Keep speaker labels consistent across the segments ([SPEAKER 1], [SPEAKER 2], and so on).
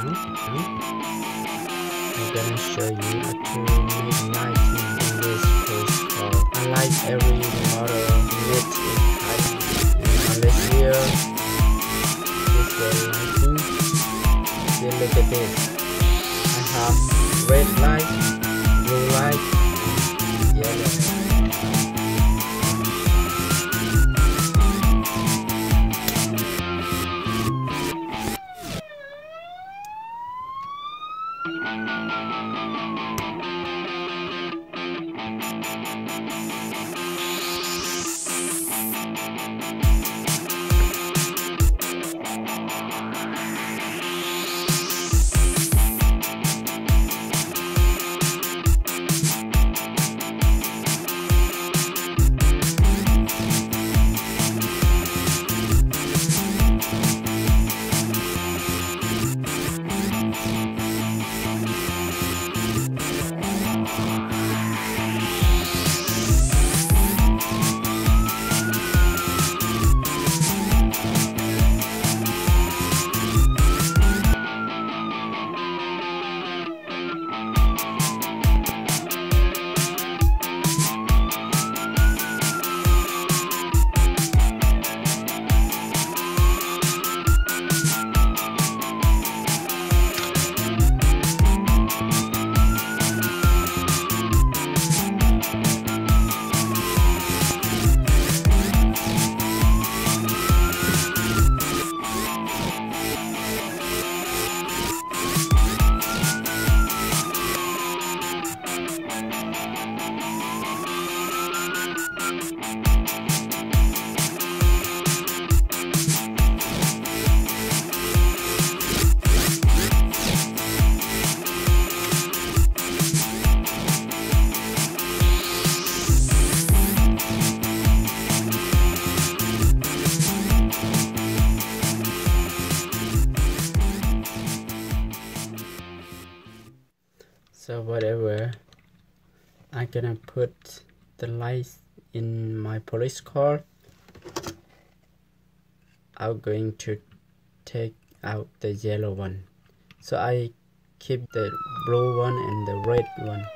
[SPEAKER 1] I'm gonna show you how to make lighting in this case called I like every model lit in high in Malaysia this the lighting see look at this I have red light blue light I'm gonna put the lights in my police car. I'm going to take out the yellow one. So I keep the blue one and the red one.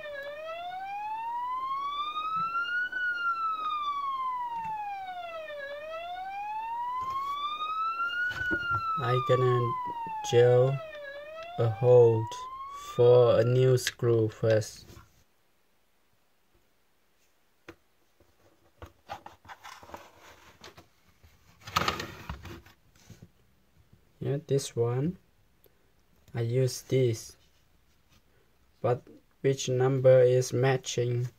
[SPEAKER 1] I gonna drill a hole for a new screw first. Yeah, this one. I use this. But which number is matching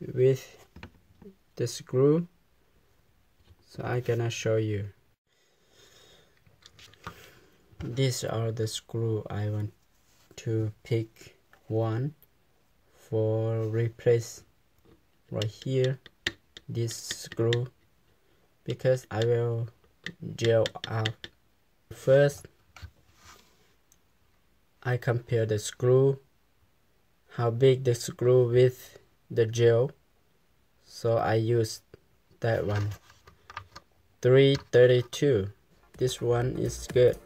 [SPEAKER 1] with the screw? So I gonna show you. These are the screw I want to pick one for replace right here this screw because I will drill out first I compare the screw how big the screw with the gel. So I use that one. 332 this one is good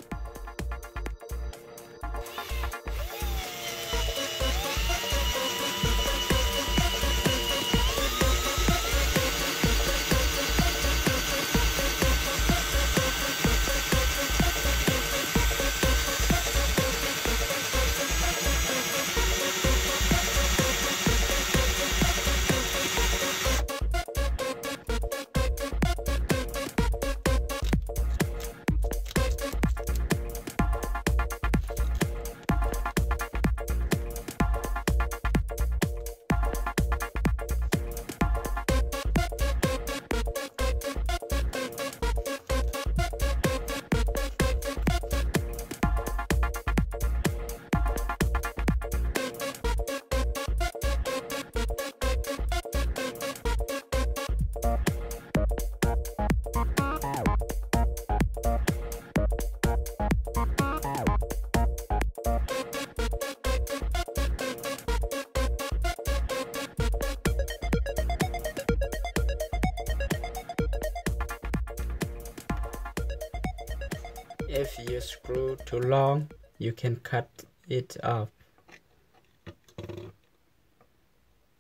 [SPEAKER 1] screw too long you can cut it off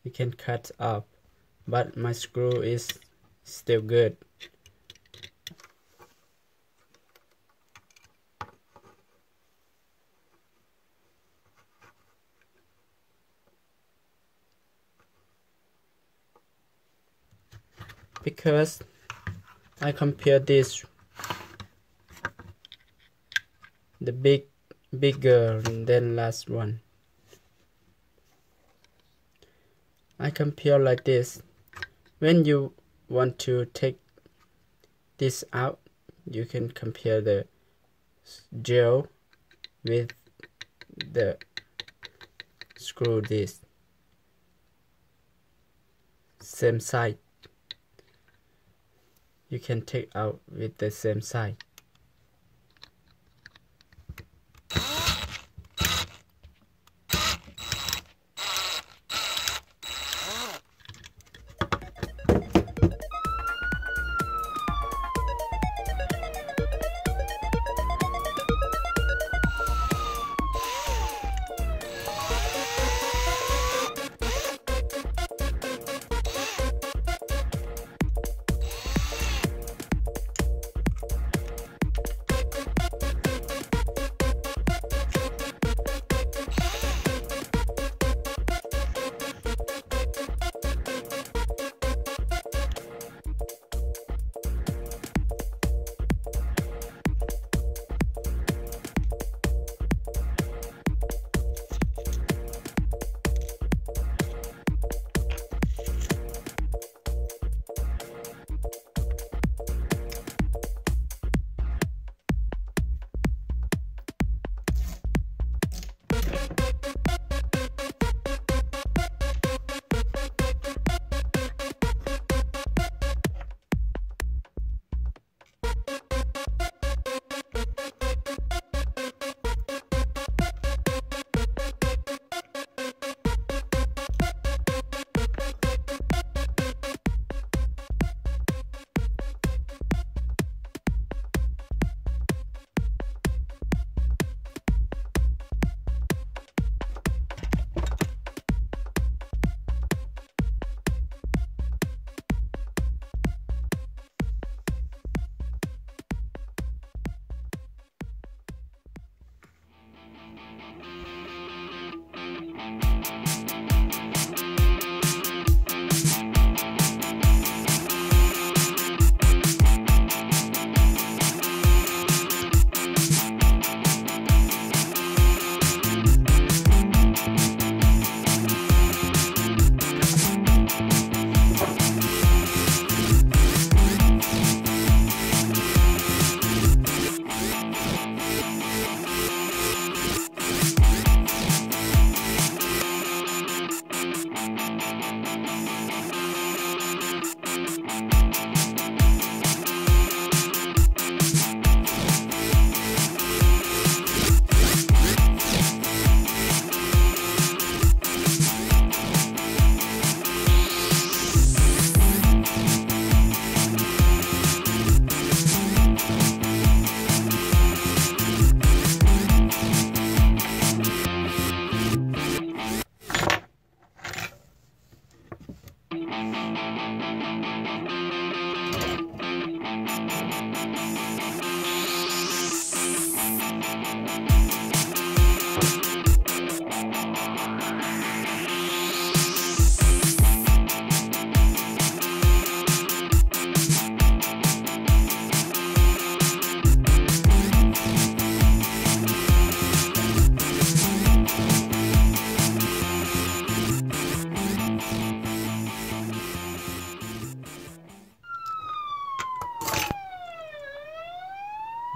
[SPEAKER 1] you can cut up, but my screw is still good. Because I compare this the big bigger than last one. I compare like this. When you want to take this out you can compare the gel with the screw this. Same side. You can take out with the same side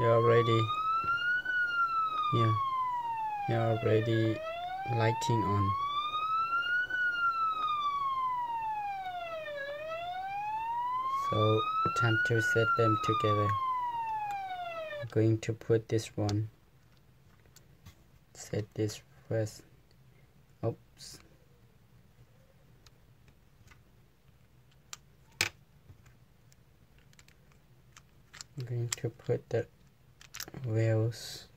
[SPEAKER 1] you're already yeah. You're already lighting on. So time to set them together. I'm going to put this one. Set this first. Oops. I'm going to put the wheels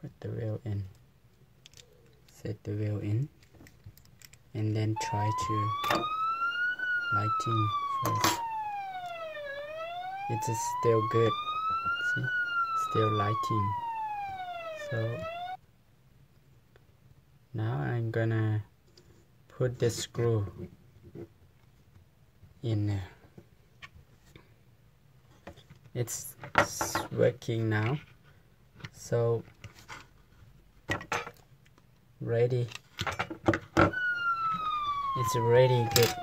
[SPEAKER 1] put the wheel in. Set the wheel in. And then try to lighting first. It is still good. See? Still lighting. So now I'm gonna put the screw in there. It's working now. So ready. It's ready good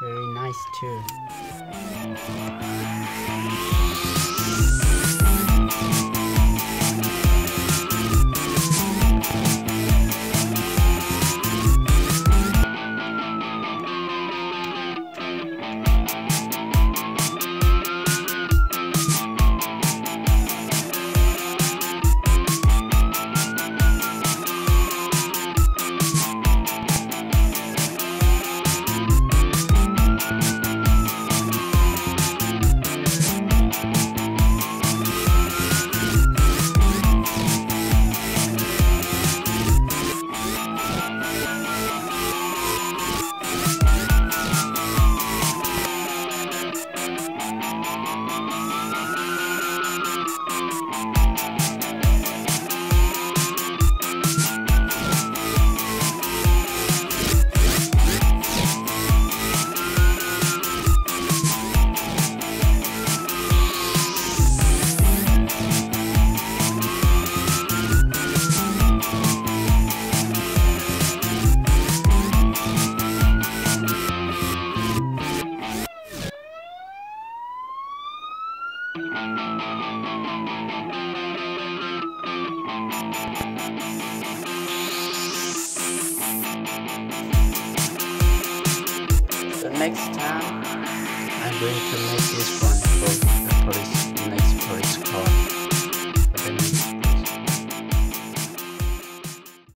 [SPEAKER 1] very nice too next time. I'm going to make this one for the police